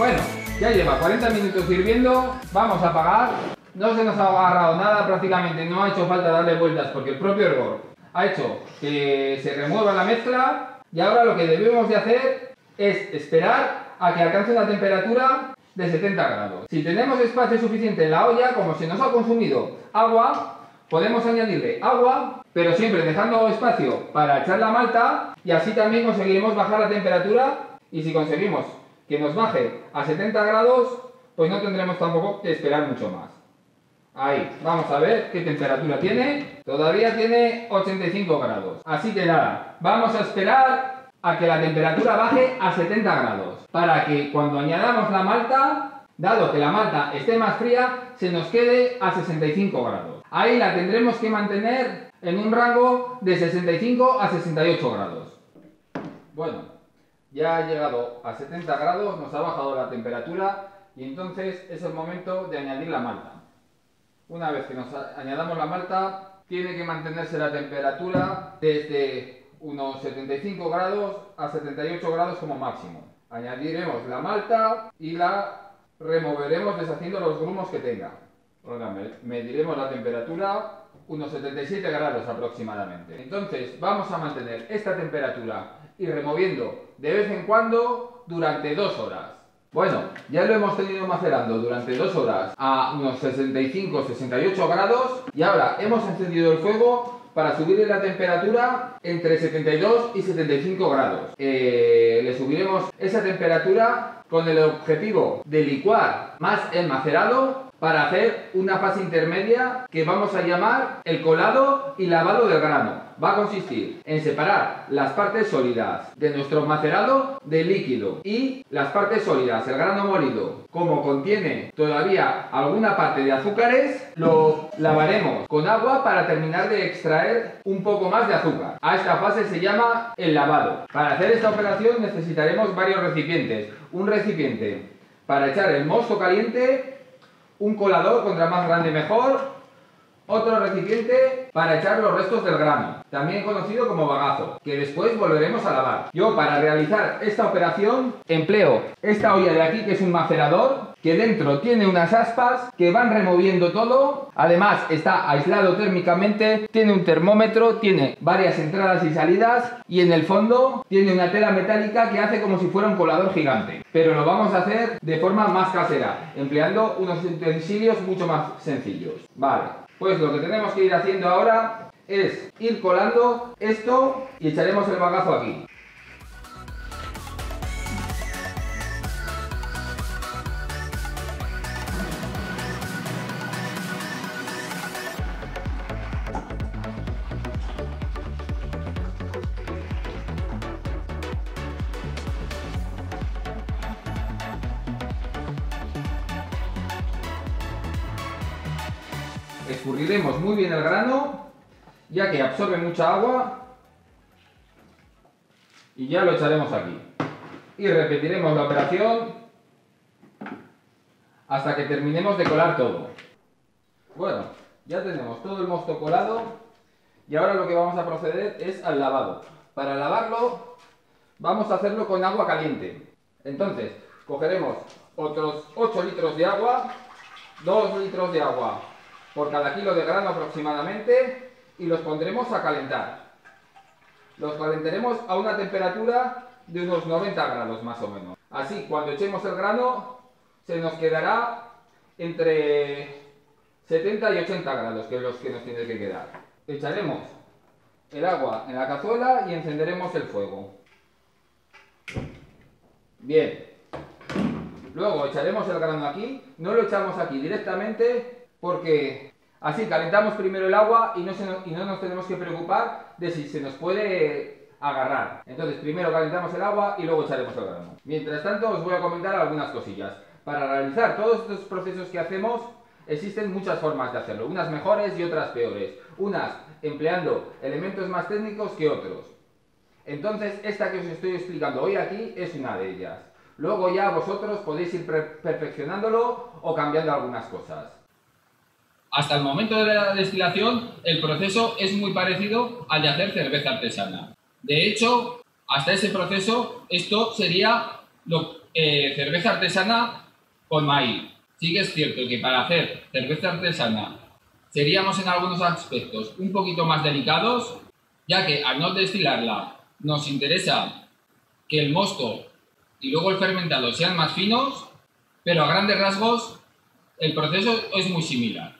Bueno, ya lleva 40 minutos hirviendo, vamos a apagar. No se nos ha agarrado nada prácticamente, no ha hecho falta darle vueltas porque el propio hervor ha hecho que se remueva la mezcla y ahora lo que debemos de hacer es esperar a que alcance una temperatura de 70 grados. Si tenemos espacio suficiente en la olla, como se nos ha consumido agua, podemos añadirle agua, pero siempre dejando espacio para echar la malta y así también conseguiremos bajar la temperatura y si conseguimos que nos baje a 70 grados, pues no tendremos tampoco que esperar mucho más. Ahí, vamos a ver qué temperatura tiene. Todavía tiene 85 grados. Así que nada, vamos a esperar a que la temperatura baje a 70 grados. Para que cuando añadamos la malta, dado que la malta esté más fría, se nos quede a 65 grados. Ahí la tendremos que mantener en un rango de 65 a 68 grados. Bueno, ya ha llegado a 70 grados, nos ha bajado la temperatura y entonces es el momento de añadir la malta. Una vez que nos añadamos la malta, tiene que mantenerse la temperatura desde unos 75 grados a 78 grados como máximo. Añadiremos la malta y la removeremos deshaciendo los grumos que tenga. Ahora mediremos la temperatura unos 77 grados aproximadamente. Entonces vamos a mantener esta temperatura y removiendo de vez en cuando durante dos horas. Bueno, ya lo hemos tenido macerando durante dos horas a unos 65-68 grados y ahora hemos encendido el fuego para subirle la temperatura entre 72 y 75 grados. Eh, le subiremos esa temperatura con el objetivo de licuar más el macerado para hacer una fase intermedia que vamos a llamar el colado y lavado del grano. Va a consistir en separar las partes sólidas de nuestro macerado del líquido y las partes sólidas, el grano molido, como contiene todavía alguna parte de azúcares, lo lavaremos con agua para terminar de extraer un poco más de azúcar. A esta fase se llama el lavado. Para hacer esta operación necesitaremos varios recipientes. Un recipiente para echar el mosto caliente un colador, contra más grande mejor, otro recipiente para echar los restos del grano, también conocido como bagazo, que después volveremos a lavar. Yo para realizar esta operación empleo esta olla de aquí que es un macerador, que dentro tiene unas aspas que van removiendo todo, además está aislado térmicamente, tiene un termómetro, tiene varias entradas y salidas y en el fondo tiene una tela metálica que hace como si fuera un colador gigante. Pero lo vamos a hacer de forma más casera, empleando unos utensilios mucho más sencillos. Vale. Pues lo que tenemos que ir haciendo ahora es ir colando esto y echaremos el bagazo aquí. Escurriremos muy bien el grano, ya que absorbe mucha agua, y ya lo echaremos aquí. Y repetiremos la operación hasta que terminemos de colar todo. Bueno, ya tenemos todo el mosto colado y ahora lo que vamos a proceder es al lavado. Para lavarlo vamos a hacerlo con agua caliente. Entonces, cogeremos otros 8 litros de agua, 2 litros de agua por cada kilo de grano aproximadamente y los pondremos a calentar. Los calentaremos a una temperatura de unos 90 grados más o menos. Así, cuando echemos el grano, se nos quedará entre 70 y 80 grados, que es los que nos tiene que quedar. Echaremos el agua en la cazuela y encenderemos el fuego. Bien. Luego echaremos el grano aquí. No lo echamos aquí directamente porque así calentamos primero el agua y no, y no nos tenemos que preocupar de si se nos puede agarrar. Entonces primero calentamos el agua y luego echaremos el grano. Mientras tanto os voy a comentar algunas cosillas. Para realizar todos estos procesos que hacemos existen muchas formas de hacerlo, unas mejores y otras peores, unas empleando elementos más técnicos que otros. Entonces esta que os estoy explicando hoy aquí es una de ellas. Luego ya vosotros podéis ir perfeccionándolo o cambiando algunas cosas. Hasta el momento de la destilación, el proceso es muy parecido al de hacer cerveza artesana. De hecho, hasta ese proceso, esto sería lo, eh, cerveza artesana con maíz. Sí que es cierto que para hacer cerveza artesana seríamos en algunos aspectos un poquito más delicados, ya que al no destilarla nos interesa que el mosto y luego el fermentado sean más finos, pero a grandes rasgos el proceso es muy similar.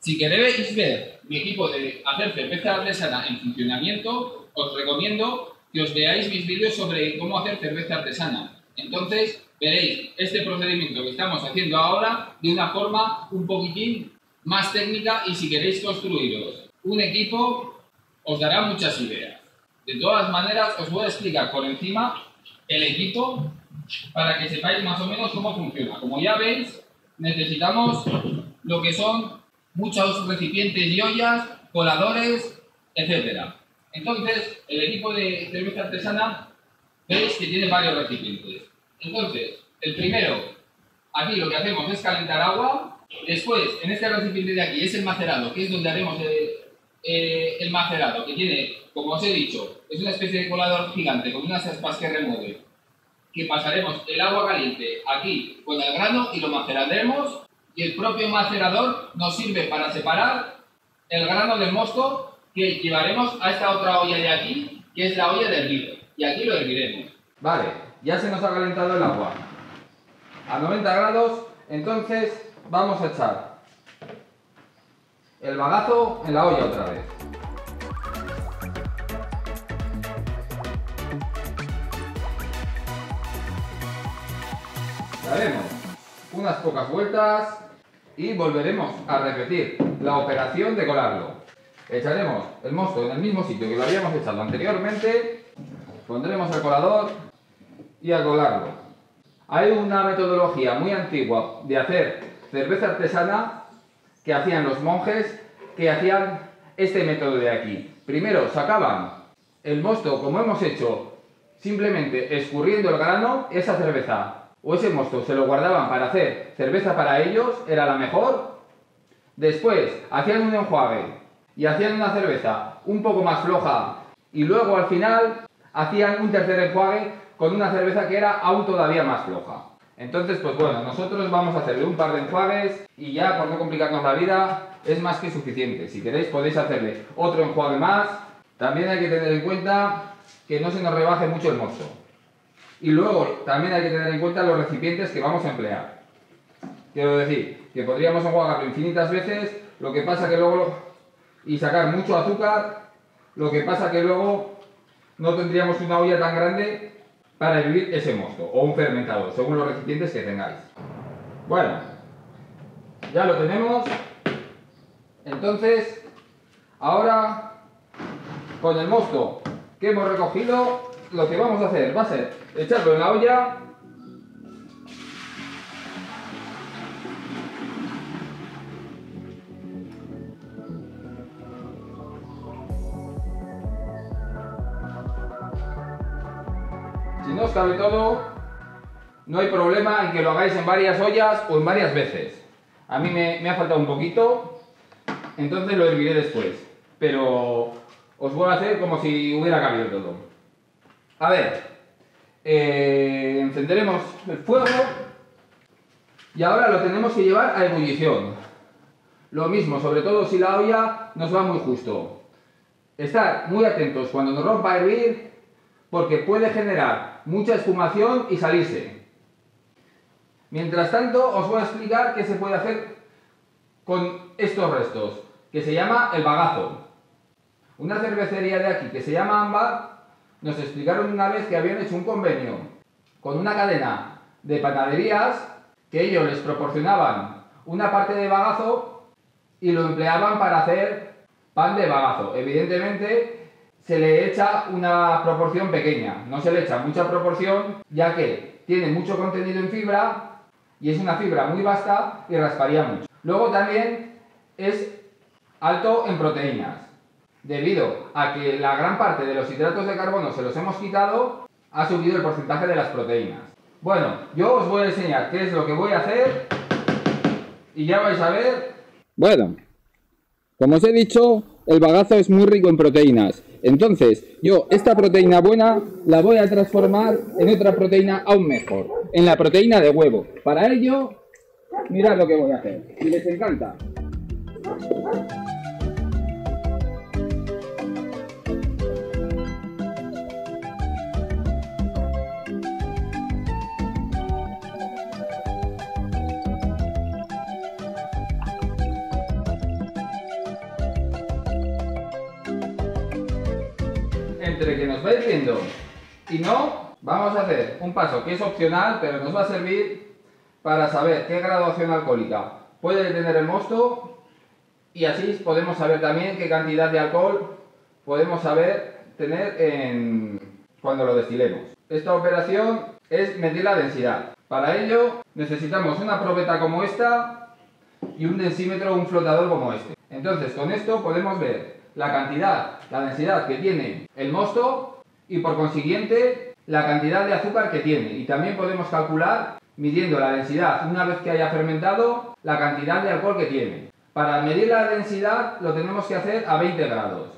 Si queréis ver mi equipo de hacer cerveza artesana en funcionamiento, os recomiendo que os veáis mis vídeos sobre cómo hacer cerveza artesana. Entonces veréis este procedimiento que estamos haciendo ahora de una forma un poquitín más técnica y si queréis construiros un equipo os dará muchas ideas. De todas maneras os voy a explicar por encima el equipo para que sepáis más o menos cómo funciona. Como ya veis, necesitamos lo que son muchos recipientes y ollas, coladores, etc. Entonces, el equipo de cerveza artesana veis que tiene varios recipientes. Entonces, el primero, aquí lo que hacemos es calentar agua. Después, en este recipiente de aquí es el macerado, que es donde haremos el, eh, el macerado, que tiene, como os he dicho, es una especie de colador gigante con unas aspas que remueve. Que pasaremos el agua caliente aquí con el grano y lo maceraremos. Y el propio macerador nos sirve para separar el grano del mosto que llevaremos a esta otra olla de aquí, que es la olla de hervido. Y aquí lo herviremos. Vale, ya se nos ha calentado el agua a 90 grados, entonces vamos a echar el bagazo en la olla otra vez. Daremos unas pocas vueltas y volveremos a repetir la operación de colarlo. Echaremos el mosto en el mismo sitio que lo habíamos echado anteriormente, pondremos el colador y a colarlo. Hay una metodología muy antigua de hacer cerveza artesana que hacían los monjes, que hacían este método de aquí. Primero sacaban el mosto, como hemos hecho, simplemente escurriendo el grano, esa cerveza o ese mosto se lo guardaban para hacer cerveza para ellos, era la mejor. Después hacían un enjuague y hacían una cerveza un poco más floja y luego al final hacían un tercer enjuague con una cerveza que era aún todavía más floja. Entonces, pues bueno, nosotros vamos a hacerle un par de enjuagues y ya por no complicarnos la vida es más que suficiente. Si queréis podéis hacerle otro enjuague más. También hay que tener en cuenta que no se nos rebaje mucho el mosto. Y luego también hay que tener en cuenta los recipientes que vamos a emplear. Quiero decir, que podríamos enjuagarlo infinitas veces, lo que pasa que luego, y sacar mucho azúcar, lo que pasa que luego no tendríamos una olla tan grande para hervir ese mosto o un fermentador, según los recipientes que tengáis. Bueno, ya lo tenemos. Entonces, ahora con el mosto que hemos recogido, lo que vamos a hacer va a ser echarlo en la olla Si no os cabe todo, no hay problema en que lo hagáis en varias ollas o en varias veces. A mí me, ha faltado un poquito, entonces lo herviré después. Pero os voy a hacer como si hubiera cabido todo. A ver, eh, encenderemos el fuego y ahora lo tenemos que llevar a ebullición. Lo mismo, sobre todo si la olla nos va muy justo. Estar muy atentos cuando nos rompa a hervir porque puede generar mucha esfumación y salirse. Mientras tanto, os voy a explicar qué se puede hacer con estos restos, que se llama el bagazo. Una cervecería de aquí que se llama Ámbar nos explicaron una vez que habían hecho un convenio con una cadena de panaderías que ellos les proporcionaban una parte de bagazo y lo empleaban para hacer pan de bagazo. Evidentemente, se le echa una proporción pequeña, no se le echa mucha proporción ya que tiene mucho contenido en fibra y es una fibra muy vasta y rasparía mucho. Luego también es alto en proteínas, debido a que la gran parte de los hidratos de carbono se los hemos quitado, ha subido el porcentaje de las proteínas. Bueno, yo os voy a enseñar qué es lo que voy a hacer y ya vais a ver. Bueno, como os he dicho, el bagazo es muy rico en proteínas entonces, yo esta proteína buena la voy a transformar en otra proteína aún mejor. en la proteína de huevo. Para ello, mirad lo que voy a hacer. Si les encanta. Entre que nos va hirviendo y no, vamos a hacer un paso que es opcional, pero nos va a servir para saber qué graduación alcohólica puede tener el mosto y así podemos saber también qué cantidad de alcohol podemos saber tener en... cuando lo destilemos. Esta operación es medir la densidad. Para ello necesitamos una probeta como esta y un densímetro un flotador como este. Entonces con esto podemos ver la cantidad, la densidad que tiene el mosto y por consiguiente la cantidad de azúcar que tiene. Y también podemos calcular, midiendo la densidad una vez que haya fermentado, la cantidad de alcohol que tiene. Para medir la densidad lo tenemos que hacer a 20 grados.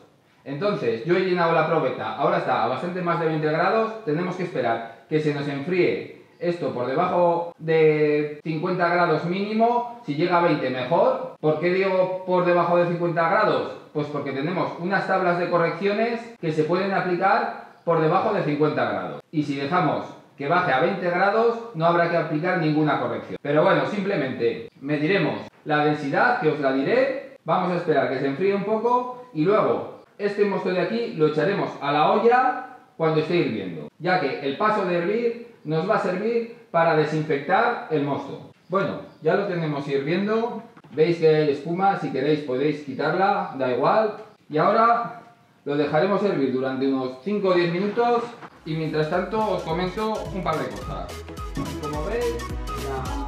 Entonces, yo he llenado la probeta, ahora está a bastante más de 20 grados, tenemos que esperar que se nos enfríe esto por debajo de 50 grados mínimo, si llega a 20 mejor. ¿Por qué digo por debajo de 50 grados? Pues porque tenemos unas tablas de correcciones que se pueden aplicar por debajo de 50 grados. Y si dejamos que baje a 20 grados, no habrá que aplicar ninguna corrección. Pero bueno, simplemente mediremos la densidad, que os la diré, vamos a esperar que se enfríe un poco y luego este mosto de aquí lo echaremos a la olla cuando esté hirviendo, ya que el paso de hervir nos va a servir para desinfectar el mosto. Bueno, ya lo tenemos hirviendo, veis que hay espuma, si queréis podéis quitarla, da igual. Y ahora lo dejaremos hervir durante unos 5 o 10 minutos y mientras tanto os comento un par de cosas. Como veis, la